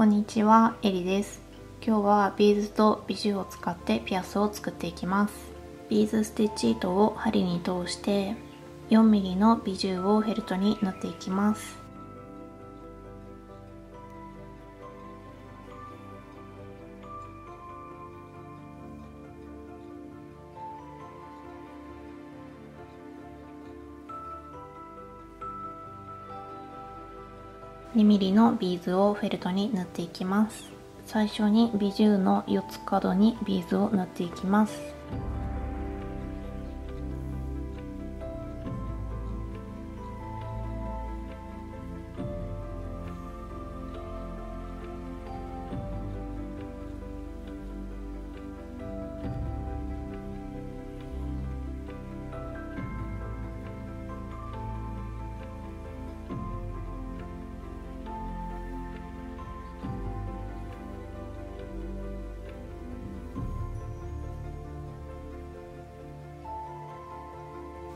こんにちは、エリです。今日はビーズとビジュを使ってピアスを作っていきます。ビーズステッチ糸を針に通して 4mm のビジュをフェルトに縫っていきます。2mm のビーズをフェルトに縫っていきます。最初にビジューの4つ角にビーズを縫っていきます。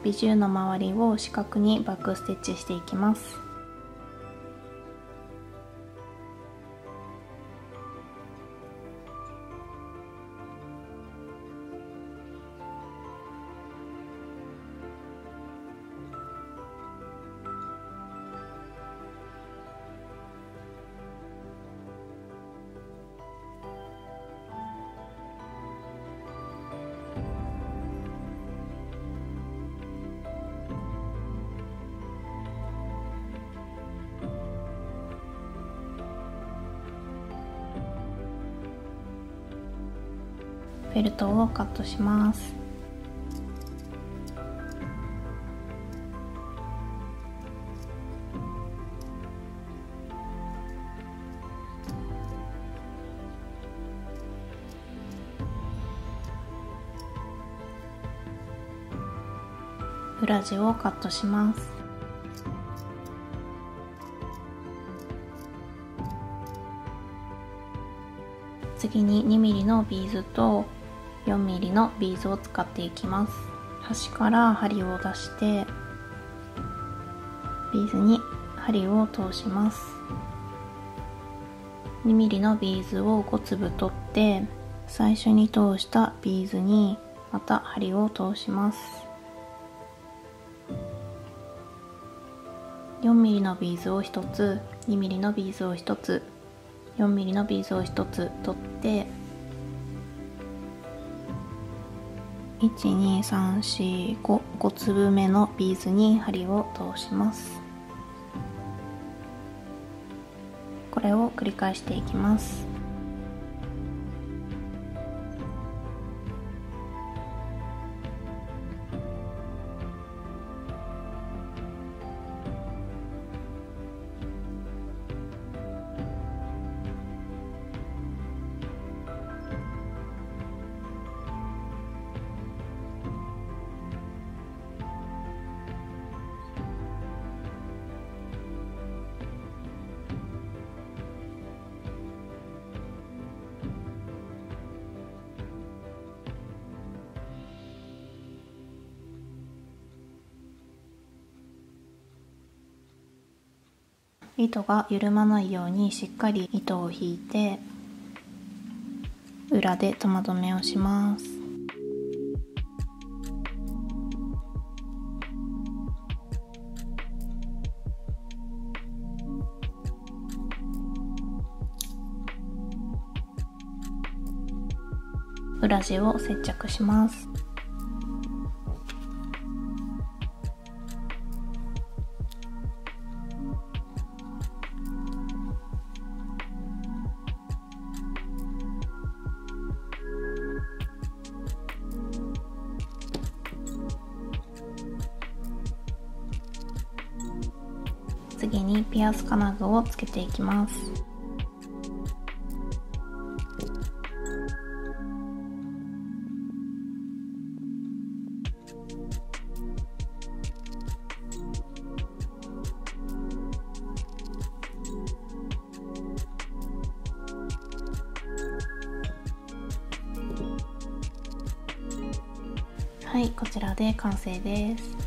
ビジューの周りを四角にバックステッチしていきます。フェルトをカットします。裏地をカットします。次に 2mm のビーズと 4mm のビーズを使っていきます。端から針を出してビーズに針を通します。2mm のビーズを5粒取って最初に通したビーズにまた針を通します。4mm のビーズを1つ 2mm のビーズを1つ 4mm のビーズを1つ取って12345粒目のビーズに針を通します。これを繰り返していきます。糸が緩まないようにしっかり糸を引いて裏で玉留めをします。裏地を接着します。次にピアス金具をつけていきます。はいこちらで完成です。